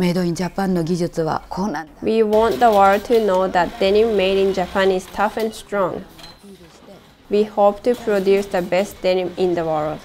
メイドインジャパンの技術はこうなんだ We want the world to know that denim made in Japan is tough and strong. We hope to produce the best denim in the world.